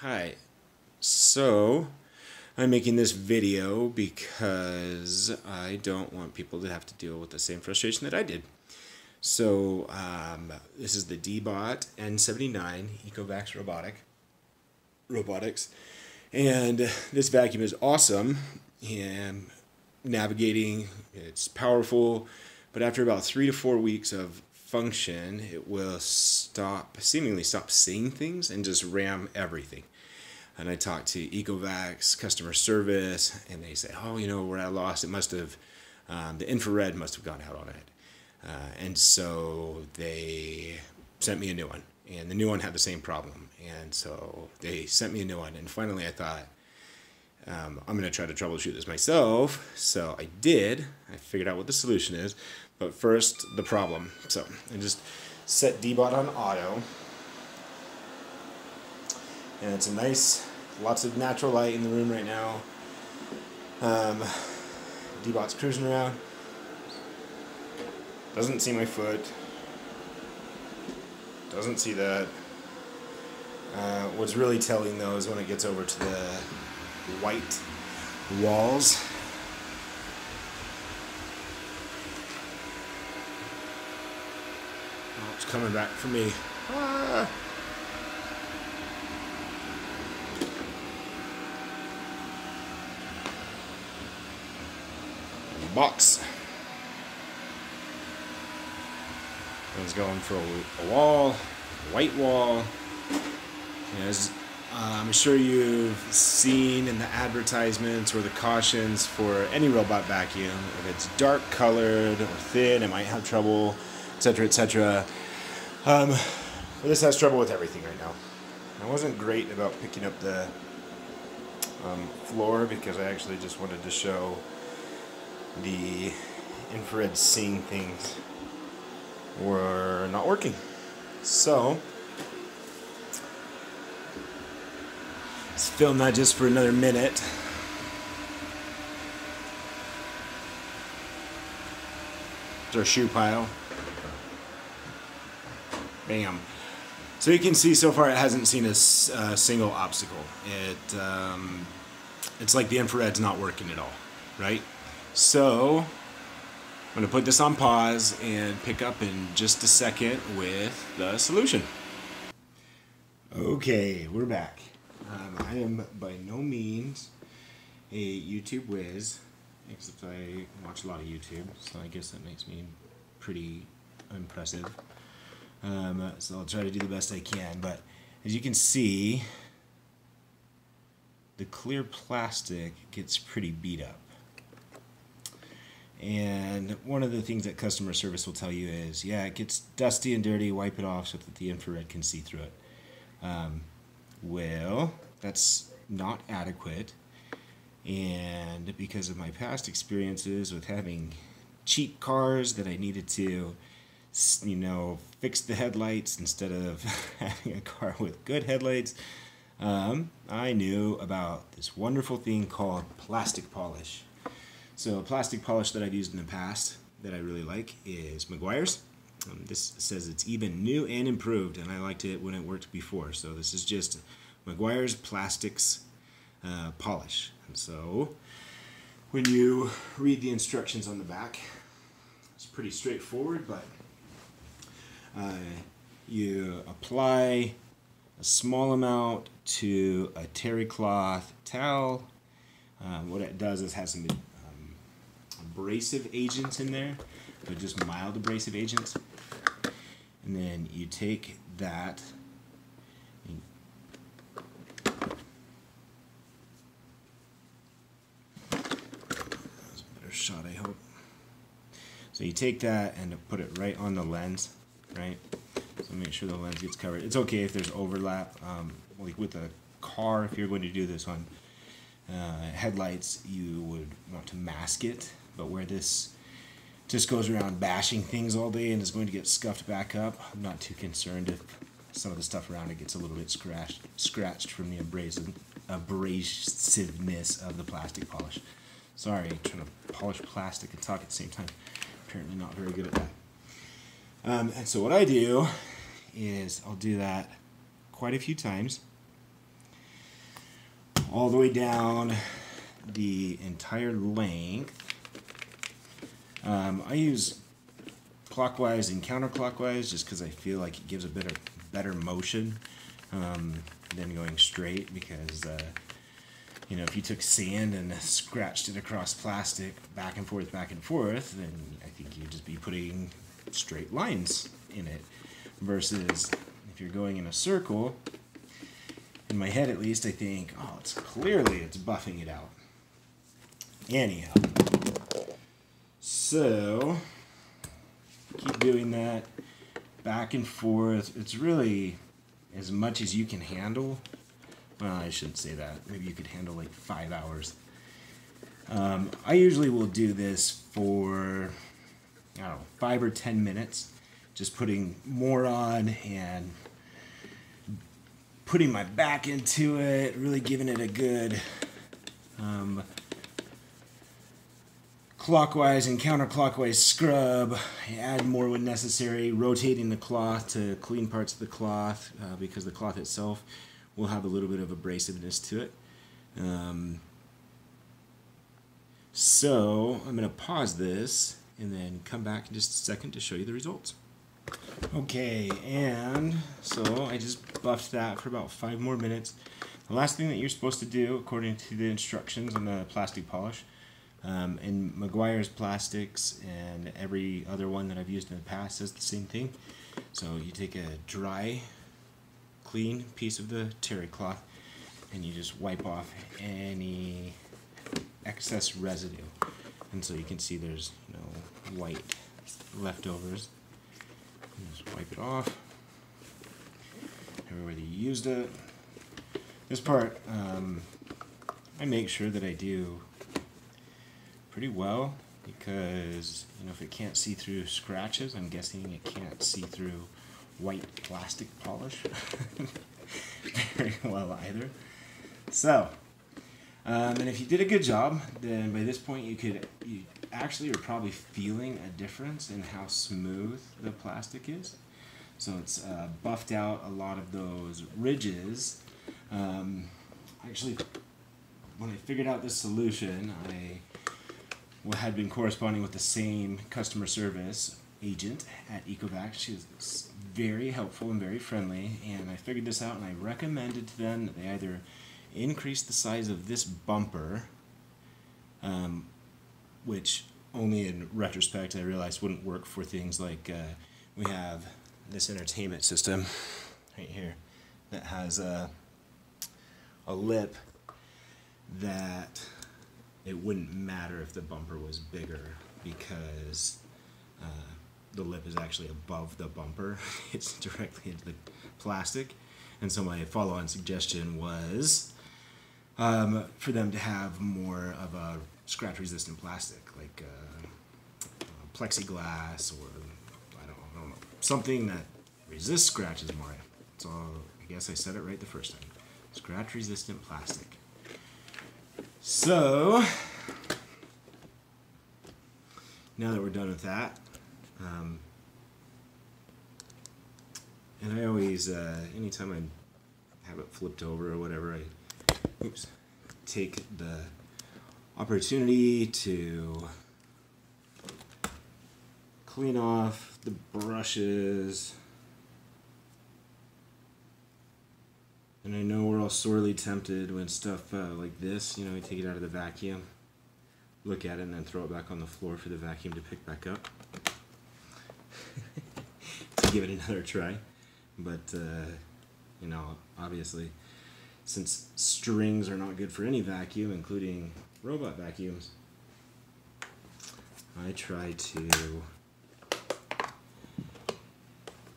Hi. So, I'm making this video because I don't want people to have to deal with the same frustration that I did. So, um, this is the Deebot N79 Ecovacs Robotic Robotics. And this vacuum is awesome and navigating, it's powerful, but after about three to four weeks of function, it will stop, seemingly stop seeing things and just ram everything. And I talked to Ecovacs customer service, and they say, "Oh, you know, we're at a loss. It must have, um, the infrared must have gone out on it." Uh, and so they sent me a new one, and the new one had the same problem. And so they sent me a new one, and finally I thought, um, I'm going to try to troubleshoot this myself. So I did. I figured out what the solution is. But first, the problem. So I just set Deebot on auto. And it's a nice, lots of natural light in the room right now. Um, Deebot's cruising around. Doesn't see my foot. Doesn't see that. Uh, what's really telling though is when it gets over to the white walls. Oh, it's coming back for me. Ah. Box. It's going for a, a wall, a white wall. As uh, I'm sure you've seen in the advertisements or the cautions for any robot vacuum, if it's dark colored or thin, it might have trouble, etc., etc. Um, this has trouble with everything right now. I wasn't great about picking up the um, floor because I actually just wanted to show the infrared seeing things were not working. So, let's film that just for another minute. It's our shoe pile. Bam. So you can see so far it hasn't seen a, a single obstacle. It um, It's like the infrared's not working at all, right? So I'm to put this on pause and pick up in just a second with the solution. Okay, we're back. Um, I am by no means a YouTube whiz, except I watch a lot of YouTube, so I guess that makes me pretty impressive. Um, so I'll try to do the best I can, but as you can see, the clear plastic gets pretty beat up. And one of the things that customer service will tell you is, yeah, it gets dusty and dirty, wipe it off so that the infrared can see through it. Um, well, that's not adequate. And because of my past experiences with having cheap cars that I needed to, you know, fix the headlights instead of having a car with good headlights, um, I knew about this wonderful thing called plastic polish. So a plastic polish that I've used in the past that I really like is Meguiar's. Um, this says it's even new and improved, and I liked it when it worked before. So this is just Meguiar's Plastics uh, polish. And so when you read the instructions on the back, it's pretty straightforward, but uh, you apply a small amount to a terry cloth towel. Uh, what it does is has some abrasive agents in there, but just mild abrasive agents. And then you take that better shot, I hope. So you take that and put it right on the lens, right? So make sure the lens gets covered. It's okay if there's overlap, um, like with a car, if you're going to do this on uh, headlights, you would want to mask it but where this just goes around bashing things all day and is going to get scuffed back up, I'm not too concerned if some of the stuff around it gets a little bit scratched, scratched from the abrasive, abrasiveness of the plastic polish. Sorry, trying to polish plastic and talk at the same time. Apparently not very good at that. Um, and so what I do is I'll do that quite a few times. all the way down the entire length. Um, I use clockwise and counterclockwise just because I feel like it gives a better better motion um, than going straight because uh, you know if you took sand and scratched it across plastic back and forth back and forth then I think you'd just be putting straight lines in it versus if you're going in a circle in my head at least I think oh it's clearly it's buffing it out anyhow so keep doing that back and forth. It's really as much as you can handle. Well, I shouldn't say that. Maybe you could handle like five hours. Um, I usually will do this for, I don't know, five or ten minutes, just putting more on and putting my back into it, really giving it a good um, clockwise and counterclockwise scrub, add more when necessary, rotating the cloth to clean parts of the cloth uh, because the cloth itself will have a little bit of abrasiveness to it. Um, so I'm going to pause this and then come back in just a second to show you the results. Okay, and so I just buffed that for about five more minutes. The last thing that you're supposed to do, according to the instructions on the plastic polish, um, and Meguiar's Plastics and every other one that I've used in the past says the same thing. So you take a dry, clean piece of the terry cloth and you just wipe off any excess residue. And so you can see there's no white leftovers. just wipe it off everywhere you used it. This part, um, I make sure that I do pretty well because you know if it can't see through scratches I'm guessing it can't see through white plastic polish. Very well either. So um, and if you did a good job then by this point you could you actually are probably feeling a difference in how smooth the plastic is. So it's uh, buffed out a lot of those ridges. Um, actually when I figured out this solution I had been corresponding with the same customer service agent at Ecovac. She was very helpful and very friendly, and I figured this out and I recommended to them that they either increase the size of this bumper, um, which only in retrospect I realized wouldn't work for things like uh, we have this entertainment system right here that has a, a lip that it wouldn't matter if the bumper was bigger because uh, the lip is actually above the bumper. it's directly into the plastic. And so my follow-on suggestion was um, for them to have more of a scratch-resistant plastic, like uh, plexiglass or I don't, I don't, know something that resists scratches more. So I guess I said it right the first time. Scratch-resistant plastic. So, now that we're done with that, um, and I always, uh, anytime I have it flipped over or whatever, I, oops, take the opportunity to clean off the brushes And I know we're all sorely tempted when stuff uh, like this, you know, we take it out of the vacuum, look at it, and then throw it back on the floor for the vacuum to pick back up. Give it another try. But, uh, you know, obviously, since strings are not good for any vacuum, including robot vacuums, I try to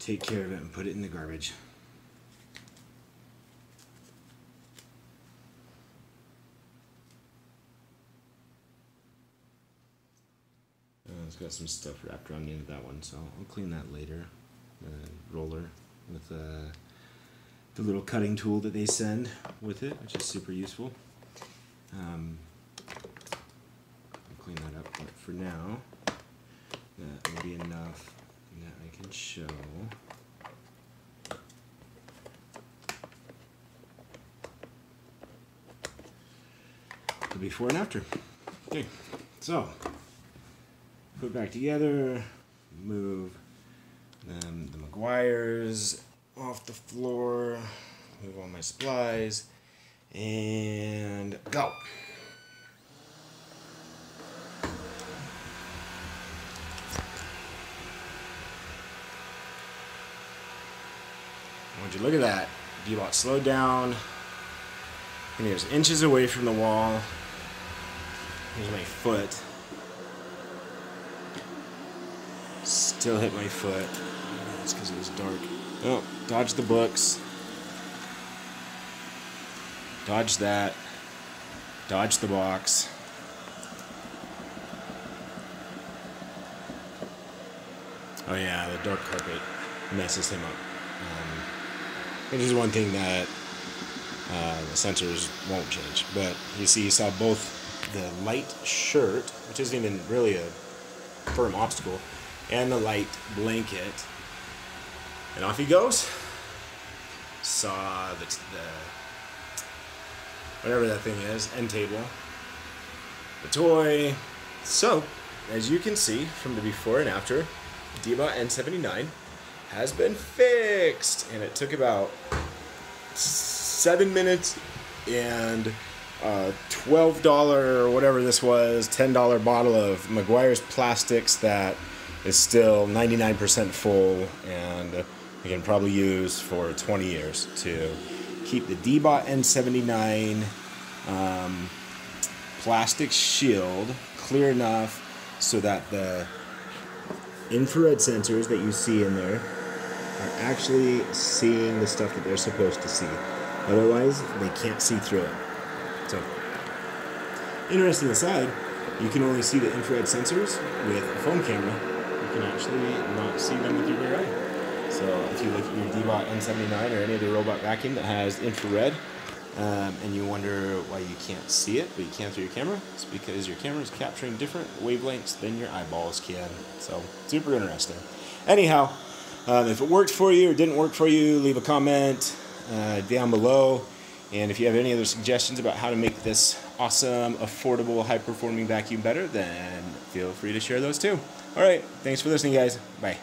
take care of it and put it in the garbage. it's got some stuff wrapped around the end of that one, so I'll clean that later. The roller with uh, the little cutting tool that they send with it, which is super useful. Um, clean that up, but for now, that will be enough that I can show. the before and after. Okay, so put back together, move them, the Meguiar's off the floor, move all my supplies, and go. Would you look at that? Deebot slowed down. And he was inches away from the wall. Here's my foot. Still hit my foot. It's because it was dark. Oh, dodge the books. Dodge that. Dodge the box. Oh yeah, the dark carpet messes him up. Um, which is one thing that uh, the sensors won't change. But you see, you saw both the light shirt, which isn't even really a firm obstacle, and the light blanket. And off he goes. Saw the, the whatever that thing is, end table, the toy. So, as you can see from the before and after, Deebot N79 has been fixed. And it took about seven minutes and a $12 or whatever this was, $10 bottle of Meguiar's plastics that is still 99% full and you can probably use for 20 years to keep the Deebot N79 um, plastic shield clear enough so that the infrared sensors that you see in there are actually seeing the stuff that they're supposed to see. Otherwise, they can't see through it. So, interesting aside, you can only see the infrared sensors with a phone camera. You can actually not see them with your bare eye. So, if you look at your Deebot N79 or any other robot vacuum that has infrared, um, and you wonder why you can't see it, but you can through your camera, it's because your camera is capturing different wavelengths than your eyeballs can. So, super interesting. Anyhow, um, if it worked for you or didn't work for you, leave a comment uh, down below. And if you have any other suggestions about how to make this awesome, affordable, high performing vacuum better, then feel free to share those too. All right, thanks for listening, guys. Bye.